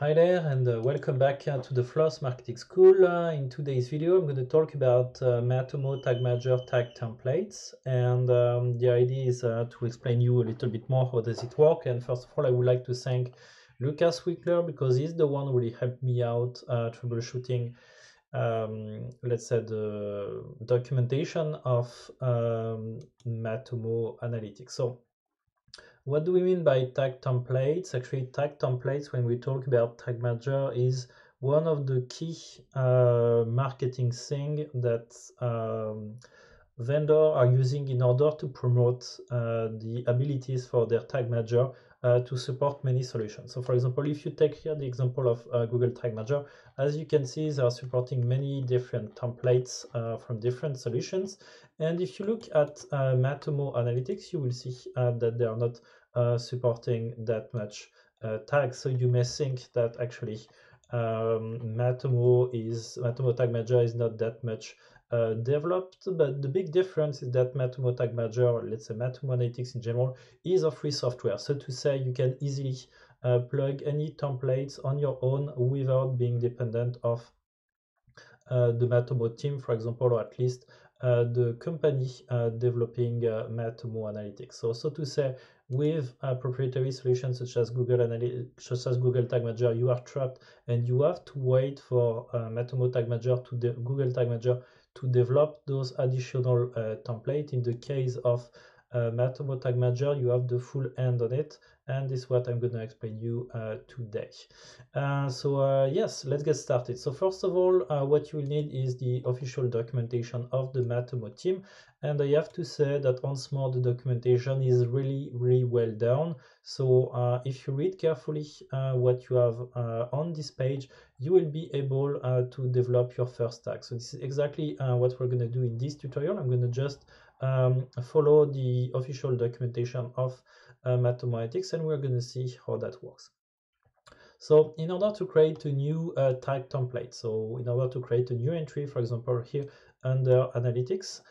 Hi there and uh, welcome back uh, to the Floss Marketing School. Uh, in today's video I'm going to talk about uh, Matomo Tag Manager tag templates and um, the idea is uh, to explain you a little bit more how does it work and first of all I would like to thank Lucas Wickler because he's the one who really helped me out uh, troubleshooting um, let's say the documentation of um, Matomo Analytics. So what do we mean by tag templates? Actually, tag templates, when we talk about tag manager, is one of the key uh, marketing thing that um, vendor are using in order to promote uh, the abilities for their tag manager uh, to support many solutions. So for example, if you take here the example of uh, Google Tag Manager, as you can see, they are supporting many different templates uh, from different solutions. And if you look at uh, Matomo Analytics, you will see uh, that they are not supporting that much tags. So you may think that actually um, Matomo is Matomo Tag Manager is not that much uh, developed, but the big difference is that Matomo Tag Manager, let's say Matomo Analytics in general, is a free software. So to say, you can easily uh, plug any templates on your own without being dependent of uh, the Matomo team, for example, or at least uh, the company uh, developing uh, Matomo Analytics. So, so to say, with proprietary solutions such as Google Analytics, such as Google Tag Manager, you are trapped and you have to wait for Matomo Tag Manager to Google Tag Manager to develop those additional uh, template. In the case of uh, Matomo Tag Manager, you have the full end on it, and this is what I'm going to explain you uh, today. Uh, so uh, yes, let's get started. So first of all, uh, what you will need is the official documentation of the Matomo team, and I have to say that once more the documentation is really, really well done. So uh, if you read carefully what you have on this page, you will be able to develop your first tag. So this is exactly what we're going to do in this tutorial. I'm going to just um, follow the official documentation of uh, mathematics and we're going to see how that works. So in order to create a new uh, tag template, so in order to create a new entry, for example, here under analytics,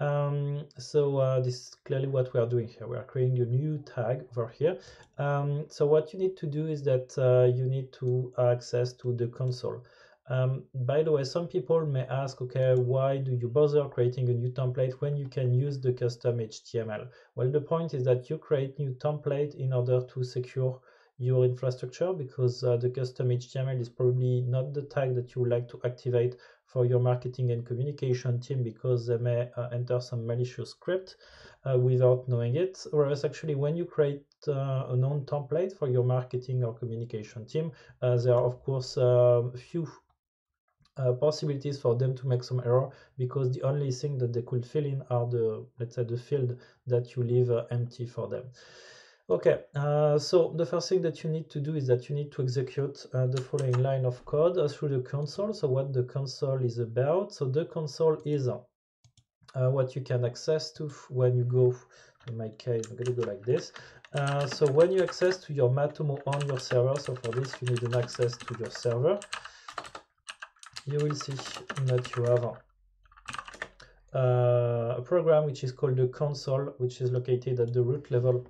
um, so uh, this is clearly what we are doing here. We are creating a new tag over here. Um, so what you need to do is that uh, you need to access to the console. Um, by the way, some people may ask, okay, why do you bother creating a new template when you can use the custom HTML? Well, the point is that you create new template in order to secure your infrastructure because uh, the custom HTML is probably not the tag that you would like to activate for your marketing and communication team because they may uh, enter some malicious script uh, without knowing it. Whereas actually when you create uh, a known template for your marketing or communication team, uh, there are of course a few uh, possibilities for them to make some error because the only thing that they could fill in are the let's say the field that you leave uh, empty for them. Okay uh, so the first thing that you need to do is that you need to execute uh, the following line of code uh, through the console. So what the console is about. So the console is uh, what you can access to when you go in my case i'm going to go like this. So when you access to your matomo on your server so for this you need an access to your server you will see that you have uh, a program which is called the console, which is located at the root level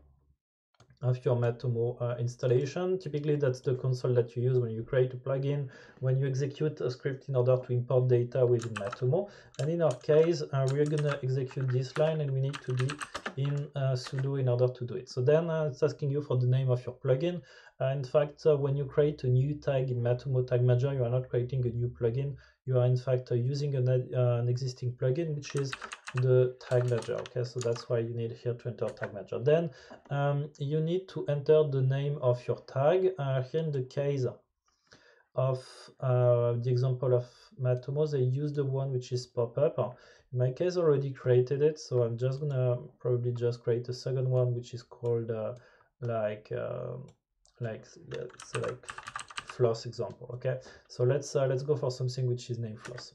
of your Matomo uh, installation. Typically, that's the console that you use when you create a plugin, when you execute a script in order to import data within Matomo. And in our case, uh, we're going to execute this line and we need to be in uh, sudo in order to do it. So then uh, it's asking you for the name of your plugin. Uh, in fact, uh, when you create a new tag in Matomo Tag Manager, you are not creating a new plugin. You are in fact using an, an existing plugin, which is the tag manager okay? So that's why you need here to enter tag manager then um, you need to enter the name of your tag. Uh, here in the case of uh, the example of Matomo they use the one which is pop-up in my case I already created it so I'm just gonna probably just create a second one which is called uh, like um, like let's say like floss example okay? So let's uh, let's go for something which is named floss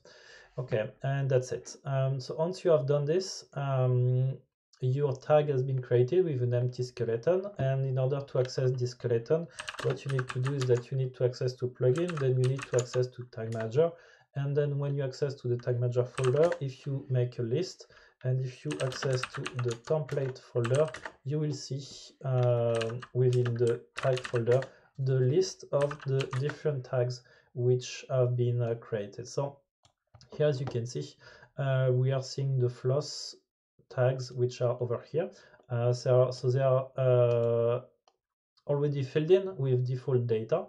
Okay, and that's it. Um, so once you have done this, um, your tag has been created with an empty skeleton. And in order to access this skeleton, what you need to do is that you need to access to plugin, then you need to access to tag manager. And then when you access to the tag manager folder, if you make a list, and if you access to the template folder, you will see uh, within the tag folder the list of the different tags which have been uh, created. So here, as you can see, uh, we are seeing the floss tags which are over here. Uh, so, so they are uh, already filled in with default data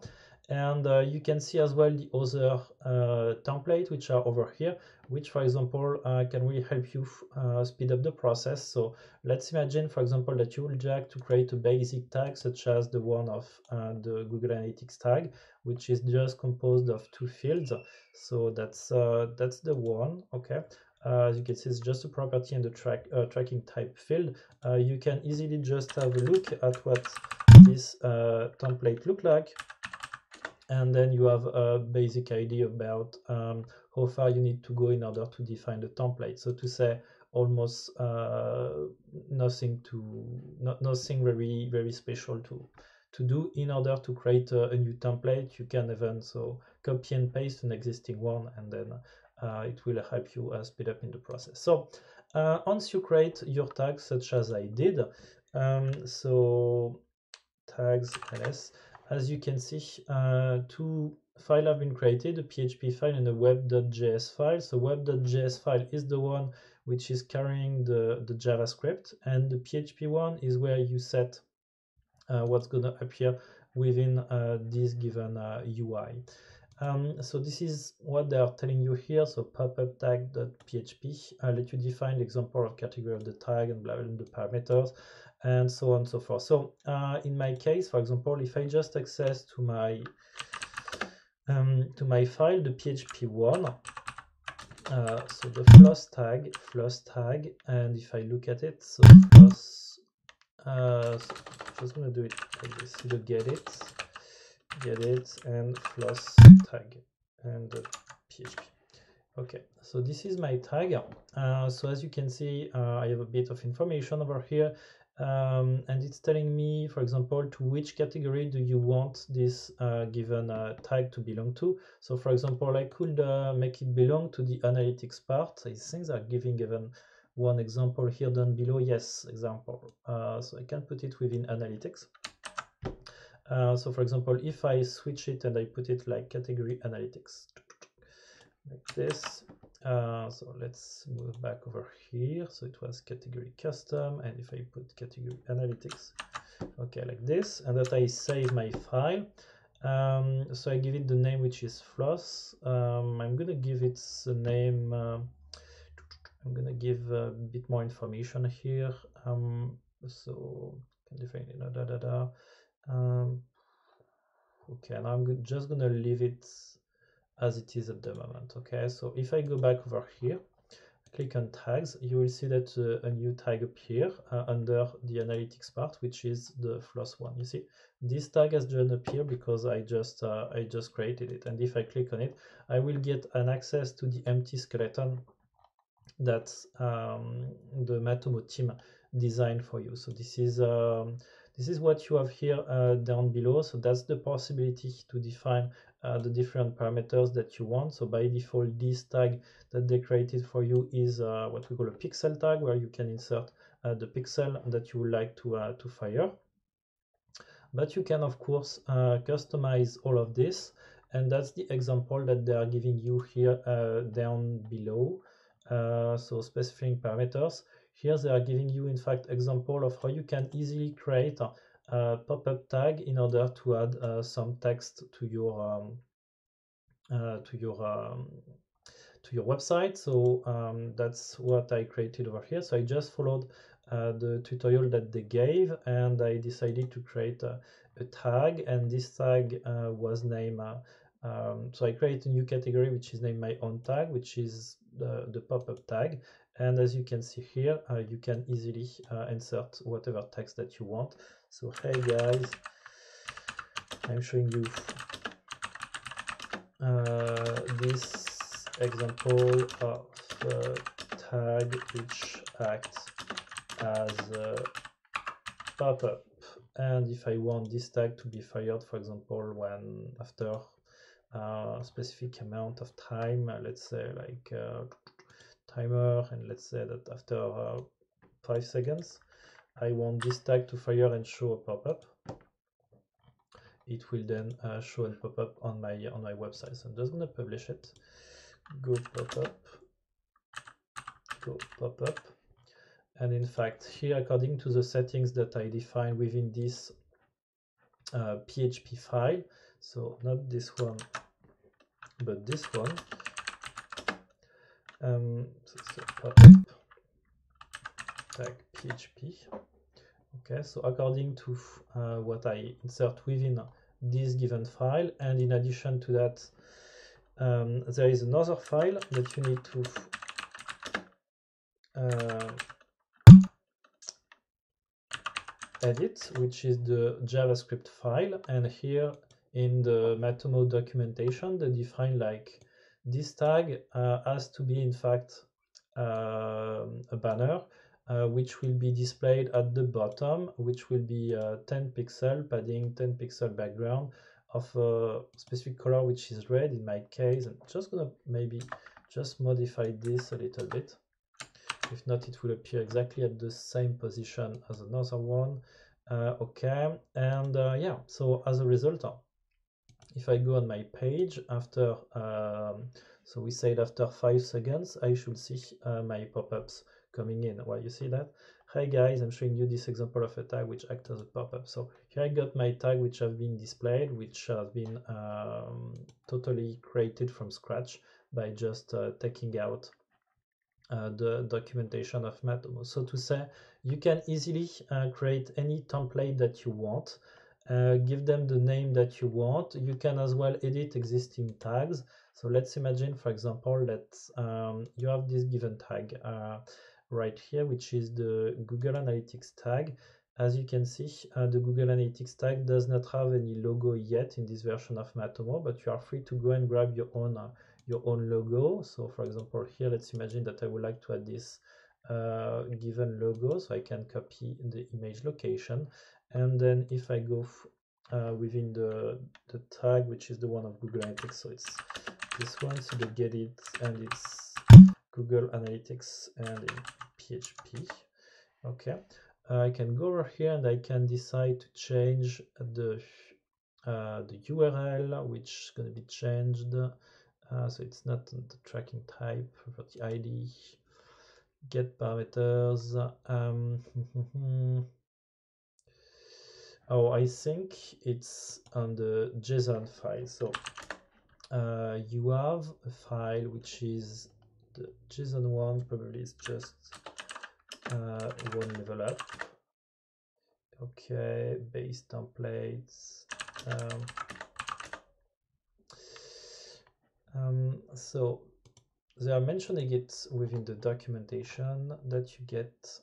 and uh, you can see as well the other uh, template which are over here which for example uh, can really help you uh, speed up the process. So let's imagine for example that you would like to create a basic tag such as the one of uh, the google analytics tag which is just composed of two fields. So that's uh, that's the one okay? As you can see, it's just a property in the track tracking type field. you can easily just have a look at what this template look like and then you have a basic idea about um, how far you need to go in order to define the template. So to say almost uh, nothing to not nothing very very special to to do in order to create a, a, new template. You can even so copy and paste an existing one, and then uh, it will help you uh, speed up in the process. So uh, once you create your tags, such as I did, um, so tags ls as you can see, uh, two files have been created, a PHP file and a web.js file. So web.js file is the one which is carrying the, the JavaScript, and the PHP one is where you set uh, what's going to appear within uh, this given UI. Uh, um, so this is what they are telling you here. So pop-up tag.php, I'll let you define the example of category of the tag and blah, blah, the parameters and so on and so forth. So uh, in my case, for example, if I just access to my um, to my file, the PHP one, uh, so the floss tag, floss tag, and if I look at it, so floss, uh, so just gonna do it like this, so get it, get it, and floss tag, and the PHP. Okay, so this is my tag. Uh, so as you can see, uh, I have a bit of information over here um, and it's telling me, for example, to which category do you want this uh, given uh, tag to belong to. So for example, I could uh, make it belong to the analytics part. These things are giving even one example here down below. Yes, example. Uh, so I can put it within analytics. Uh, so for example, if I switch it and I put it like category analytics, like this, uh, so let's move back over here. So it was category custom, and if I put category analytics, okay, like this, and that I save my file. Um, so I give it the name which is floss. Um, I'm gonna give it the name. Uh, I'm gonna give a bit more information here. Um, so can define it. Da da da. Um, okay, now I'm just gonna leave it as it is at the moment. Okay, so if I go back over here, click on tags, you will see that uh, a new tag appear uh, under the analytics part, which is the floss one. You see, this tag has just appeared because I just uh, I just created it, and if I click on it, I will get an access to the empty skeleton that um, the Matomo team designed for you. So this is um, this is what you have here uh, down below. So that's the possibility to define uh, the different parameters that you want. So by default, this tag that they created for you is uh, what we call a pixel tag, where you can insert uh, the pixel that you would like to, uh, to fire. But you can, of course, uh, customize all of this. And that's the example that they are giving you here uh, down below. so specifying parameters. Here they are giving you, in fact, example of how you can easily create a pop-up tag in order to add uh, some text to your um, uh, to your um, to your website. So um, that's what I created over here. So I just followed uh, the tutorial that they gave and I decided to create a, a tag and this tag uh, was named uh, um, so I create a new category which is named my own tag which is the, the pop-up tag and as you can see here uh, you can easily uh, insert whatever text that you want. So hey guys i'm showing you uh, this example of tag which acts as a pop-up. And if i want this tag to be fired for example when after a specific amount of time let's say like uh, timer and let's say that after uh, five seconds I want this tag to fire and show a pop-up it will then uh, show and pop up on my on my website. So I'm just gonna publish it. Go pop up. Go pop up. And in fact, here, according to the settings that I define within this uh, PHP file, so not this one, but this one, um, tag PHP. Okay, so according to uh, what I insert within this given file, and in addition to that, um, there is another file that you need to uh, edit, which is the JavaScript file. And here in the Matomo documentation, they define like this tag uh, has to be in fact uh, a banner, uh, which will be displayed at the bottom, which will be uh, 10 pixel padding, 10 pixel background of a specific color, which is red in my case. I'm just gonna maybe just modify this a little bit. If not, it will appear exactly at the same position as another one. Uh, okay, and uh, yeah, so as a result, if I go on my page after, um, so we said after five seconds, I should see uh, my pop-ups coming in. Well, you see that? Hi guys, I'm showing you this example of a tag which acts as a pop-up. So here I got my tag which have been displayed, which has been um, totally created from scratch by just uh, taking out uh, the documentation of Matomo. So to say, you can easily uh, create any template that you want, uh, give them the name that you want. You can as well edit existing tags. So let's imagine, for example, that um, you have this given tag uh, right here, which is the Google Analytics tag. As you can see, uh, the Google Analytics tag does not have any logo yet in this version of Matomo, but you are free to go and grab your own your own logo. So for example, here, let's imagine that I would like to add this uh, given logo. So I can copy the image location. And then if I go uh, within the, the tag, which is the one of Google Analytics, so it's this one, so they get it, and it's Google Analytics and in PHP. Okay, uh, I can go over here and I can decide to change the uh, the URL, which is going to be changed uh, so it's not the tracking type for the ID. Get parameters. Um, oh, I think it's on the JSON file. So uh, you have a file which is the JSON one, probably is just uh, one level up. Okay, base templates. Um, um, so they are mentioning it within the documentation that you get.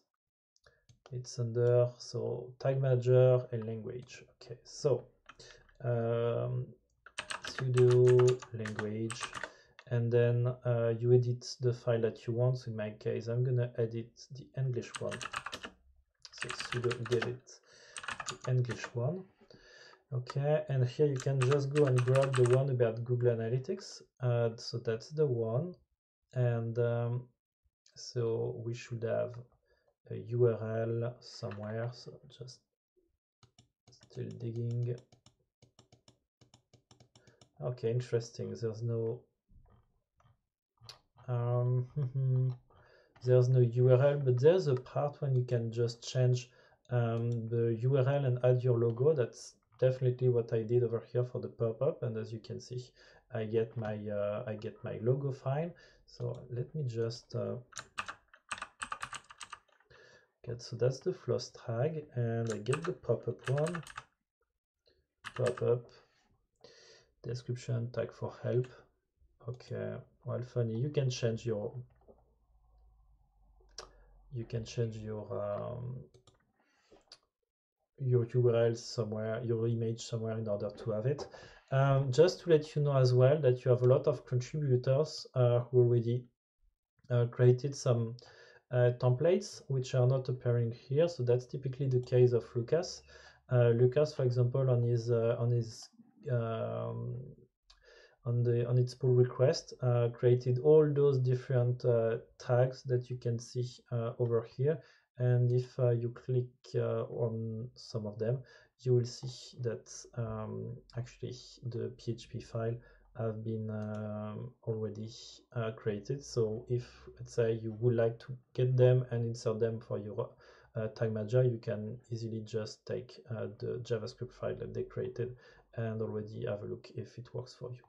It's under so tag manager and language. Okay, so um, sudo language, and then uh, you edit the file that you want. So in my case, I'm gonna edit the English one. So sudo edit the English one. Okay, and here you can just go and grab the one about Google Analytics. Uh, so that's the one. And um, so we should have a URL somewhere. So just still digging. Okay, interesting. There's no um, there's no URL, but there's a part when you can just change um, the URL and add your logo. That's definitely what I did over here for the pop-up and as you can see I get my uh, I get my logo file so let me just uh, get so that's the floss tag and I get the pop-up one. Pop-up. Description tag for help. Okay well funny. You can change your you can change your um, your URL somewhere, your image somewhere in order to have it. Um, just to let you know as well that you have a lot of contributors uh, who already uh, created some uh, templates which are not appearing here. So that's typically the case of Lucas. Uh, Lucas, for example, on his uh, on his um, on the on its pull request, uh, created all those different tags that you can see over here and if you click on some of them you will see that um, actually the PHP file have been um, already uh, created. So if let's say you would like to get them and insert them for your uh, tag manager, you can easily just take uh, the JavaScript file that they created and already have a look if it works for you.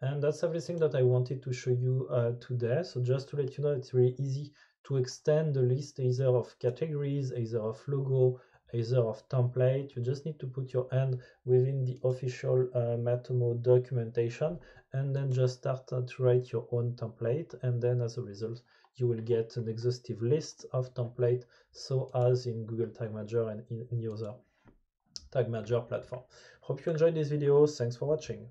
And that's everything that I wanted to show you uh, today. So just to let you know, it's really easy to extend the list either of categories, either of logo, either of template. You just need to put your hand within the official uh, Matomo documentation and then just start to write your own template. And then as a result, you will get an exhaustive list of template, so as in Google Tag Manager and in any other Tag Manager platform. Hope you enjoyed this video. Thanks for watching.